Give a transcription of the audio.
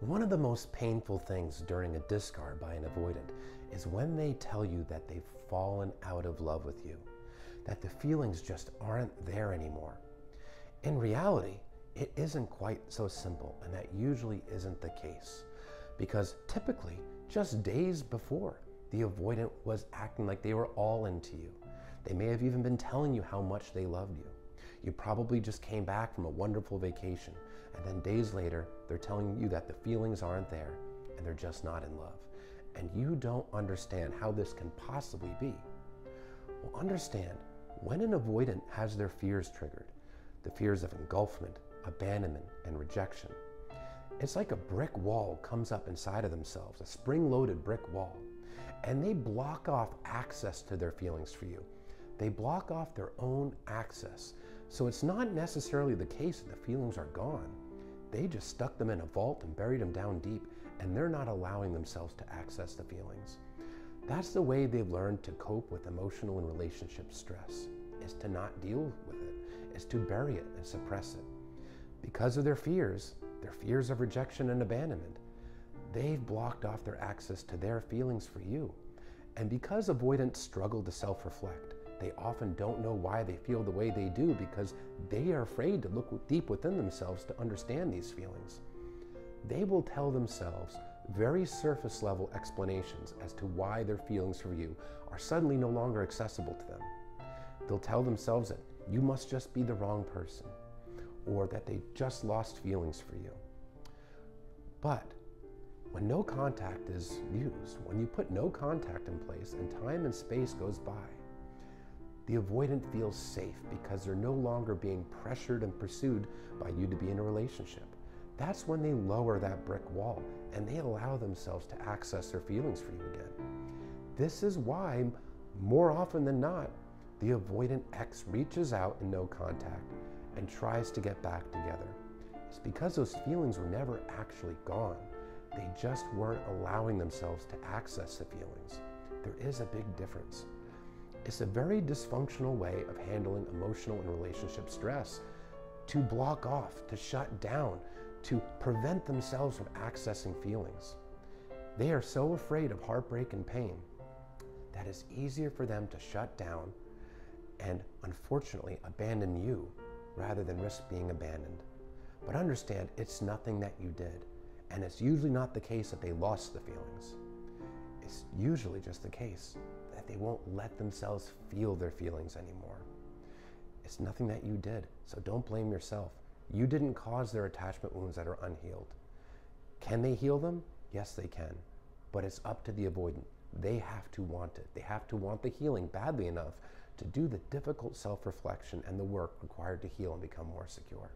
One of the most painful things during a discard by an avoidant is when they tell you that they've fallen out of love with you, that the feelings just aren't there anymore. In reality, it isn't quite so simple, and that usually isn't the case. Because typically, just days before, the avoidant was acting like they were all into you. They may have even been telling you how much they loved you. You probably just came back from a wonderful vacation, and then days later, they're telling you that the feelings aren't there and they're just not in love. And you don't understand how this can possibly be. Well, understand when an avoidant has their fears triggered, the fears of engulfment, abandonment, and rejection, it's like a brick wall comes up inside of themselves, a spring loaded brick wall, and they block off access to their feelings for you. They block off their own access. So it's not necessarily the case that the feelings are gone. They just stuck them in a vault and buried them down deep, and they're not allowing themselves to access the feelings. That's the way they've learned to cope with emotional and relationship stress, is to not deal with it, is to bury it and suppress it. Because of their fears, their fears of rejection and abandonment, they've blocked off their access to their feelings for you. And because avoidants struggle to self reflect, they often don't know why they feel the way they do because they are afraid to look deep within themselves to understand these feelings. They will tell themselves very surface level explanations as to why their feelings for you are suddenly no longer accessible to them. They'll tell themselves that you must just be the wrong person or that they just lost feelings for you. But when no contact is used, when you put no contact in place and time and space goes by, the avoidant feels safe because they're no longer being pressured and pursued by you to be in a relationship. That's when they lower that brick wall and they allow themselves to access their feelings for you again. This is why, more often than not, the avoidant ex reaches out in no contact and tries to get back together. It's because those feelings were never actually gone. They just weren't allowing themselves to access the feelings. There is a big difference. It's a very dysfunctional way of handling emotional and relationship stress to block off, to shut down, to prevent themselves from accessing feelings. They are so afraid of heartbreak and pain that it's easier for them to shut down and unfortunately abandon you rather than risk being abandoned. But understand it's nothing that you did, and it's usually not the case that they lost the feelings. It's usually just the case they won't let themselves feel their feelings anymore. It's nothing that you did, so don't blame yourself. You didn't cause their attachment wounds that are unhealed. Can they heal them? Yes, they can. But it's up to the avoidant. They have to want it. They have to want the healing badly enough to do the difficult self reflection and the work required to heal and become more secure.